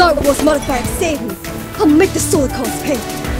what was modified me. I'll make the Solicons pay.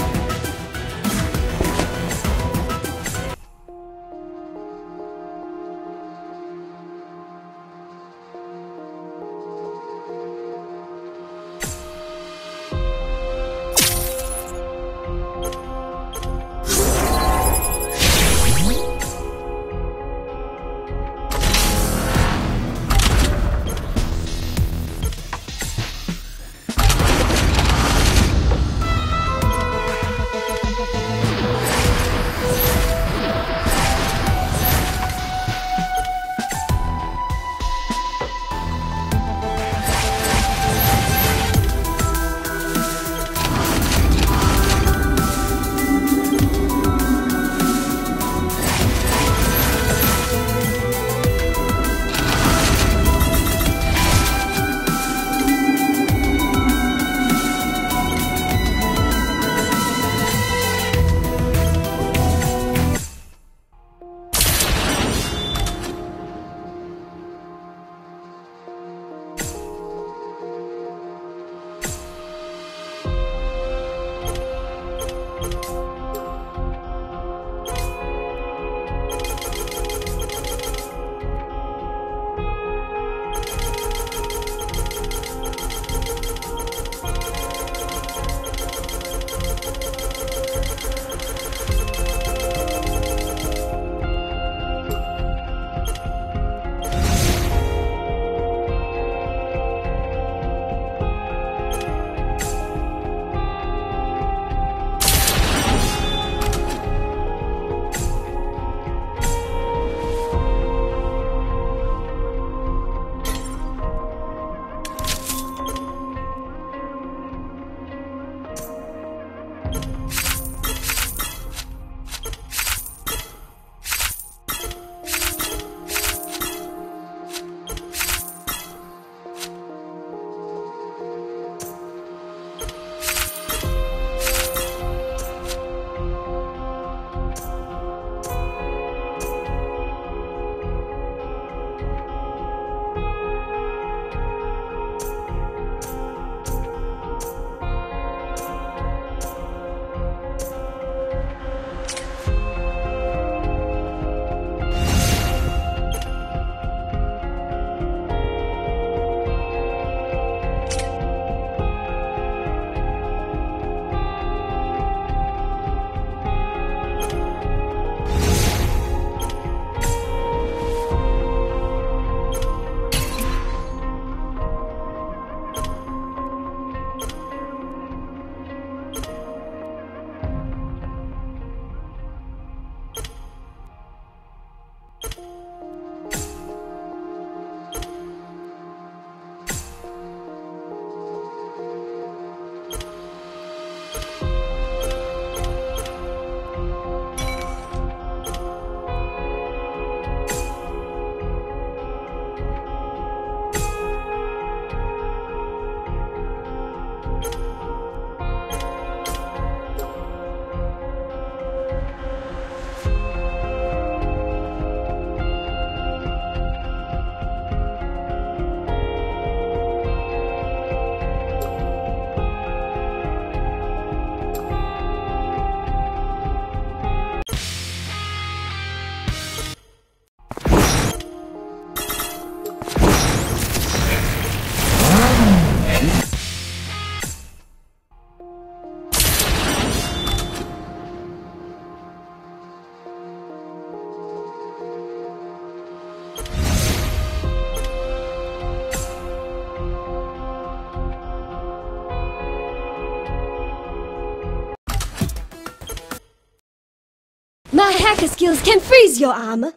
My skills can freeze your armor.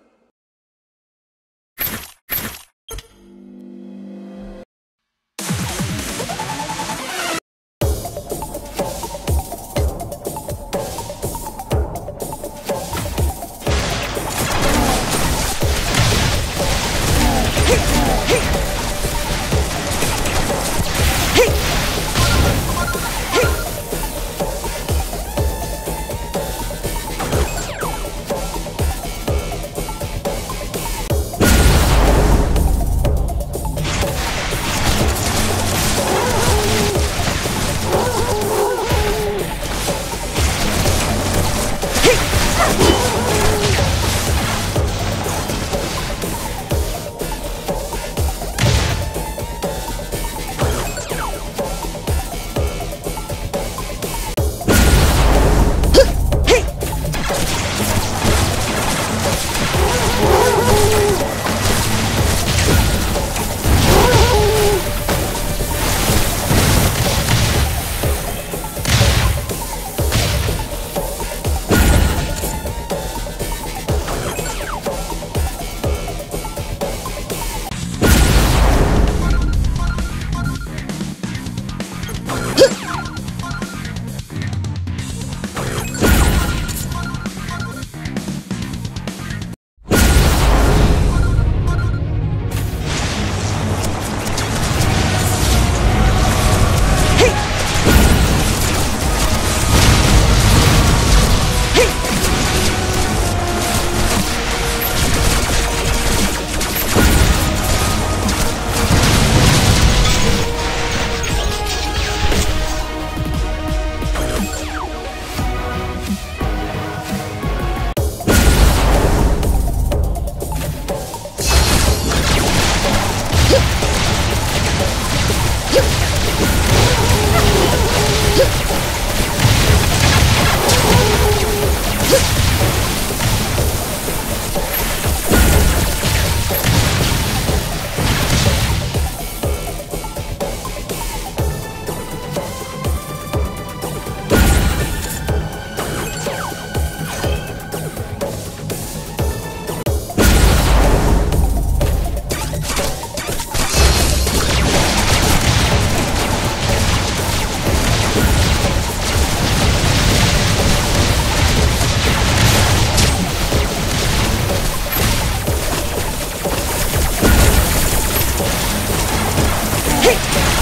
Receiving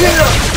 Yeah!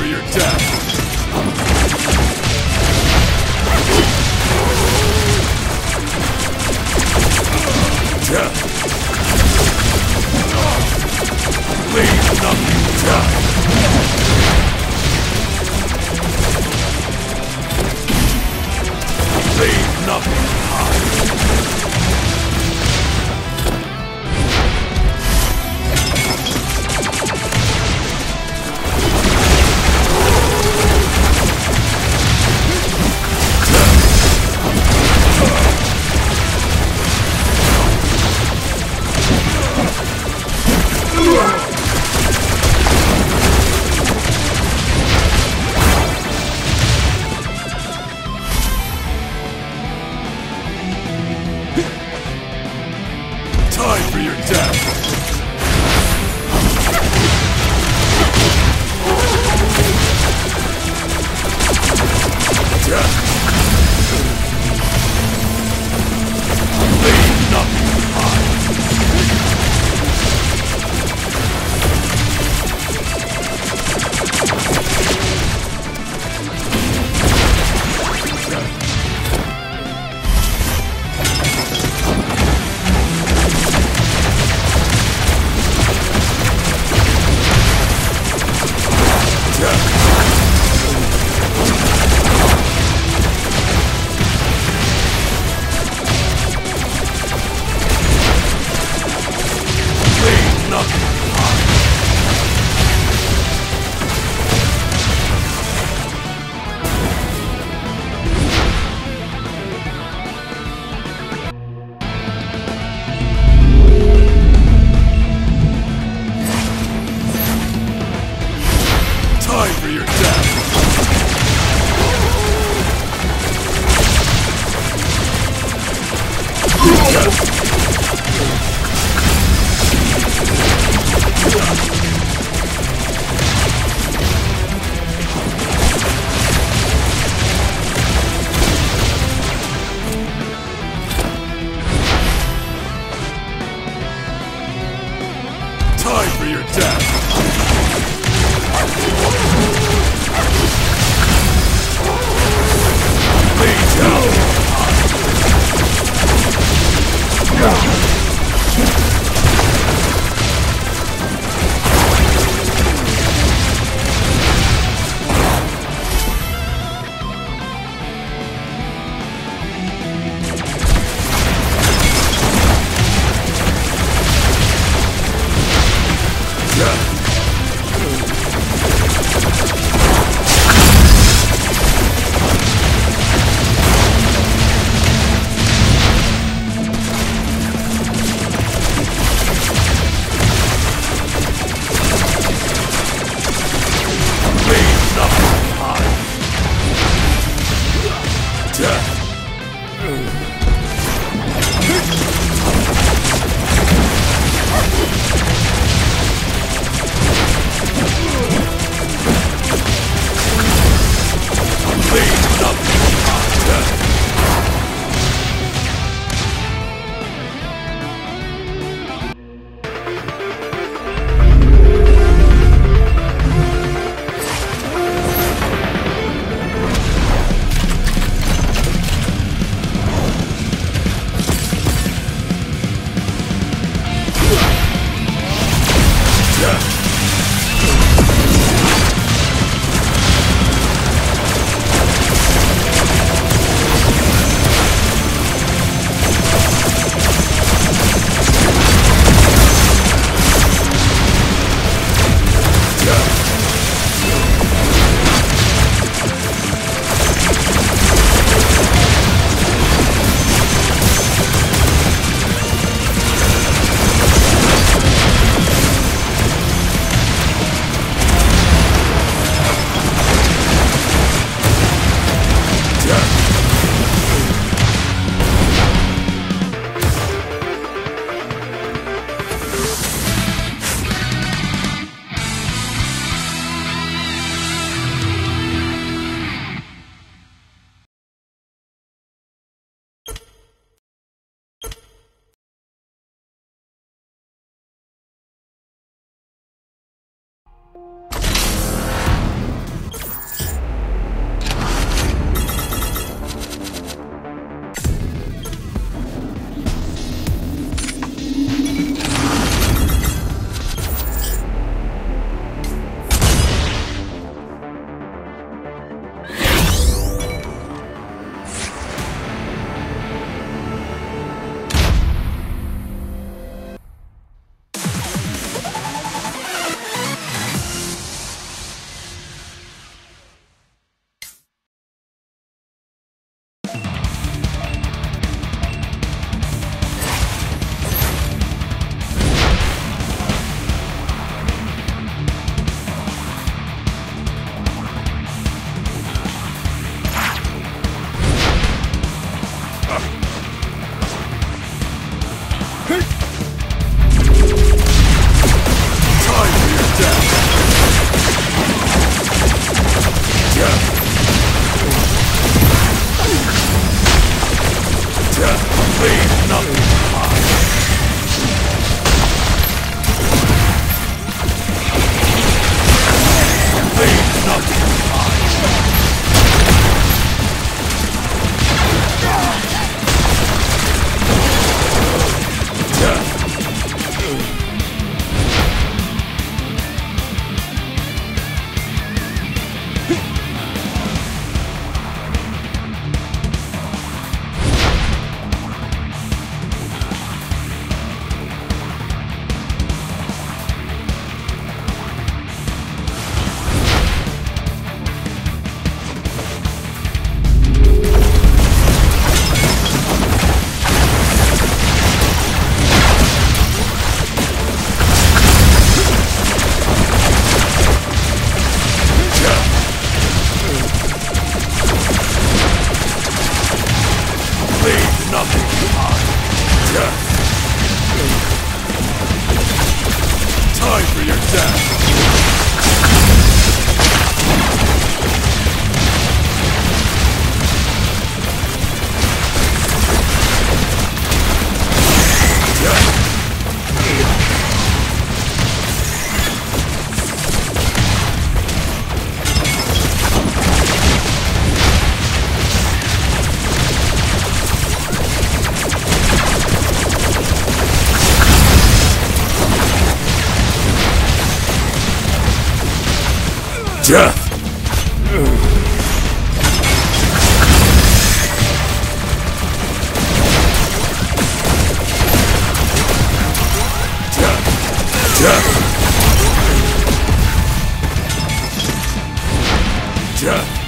for your death! death. Leave nothing death. Leave nothing behind. for your death! Death! Death! Death!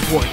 Support.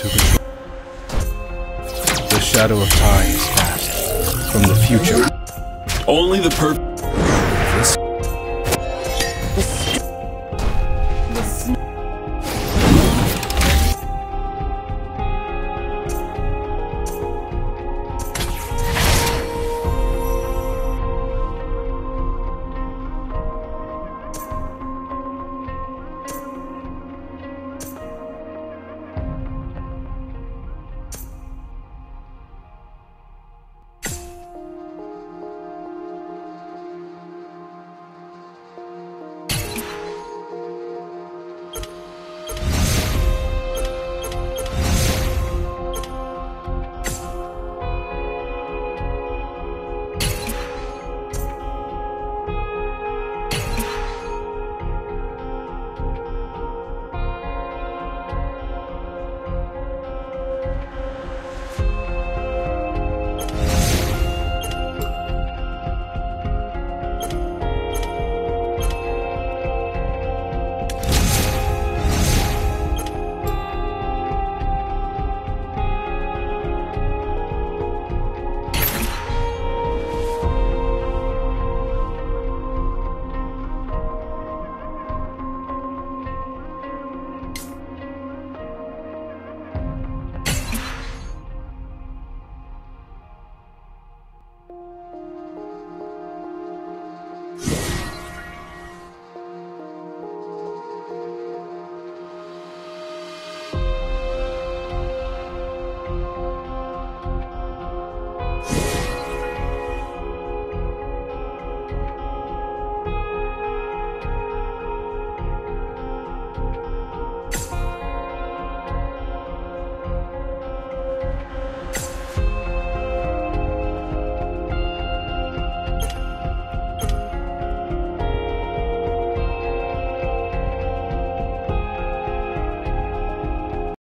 Who. The shadow of time is cast from the future. Only the per-